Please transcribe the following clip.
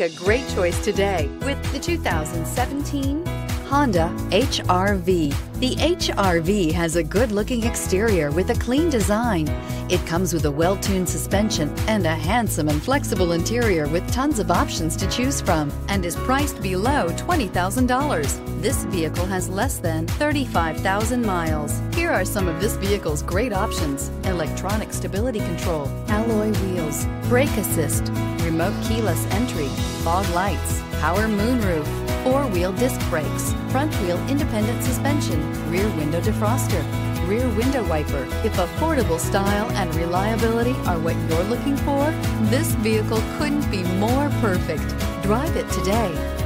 A great choice today with the 2017 Honda HRV. The HRV has a good-looking exterior with a clean design. It comes with a well-tuned suspension and a handsome and flexible interior with tons of options to choose from and is priced below $20,000. This vehicle has less than 35,000 miles. Here are some of this vehicle's great options. Electronic stability control, alloy wheels, brake assist, remote keyless entry, fog lights, power moonroof, four-wheel disc brakes, front-wheel independent suspension, rear window defroster, rear window wiper. If affordable style and reliability are what you're looking for, this vehicle couldn't be more perfect. Drive it today.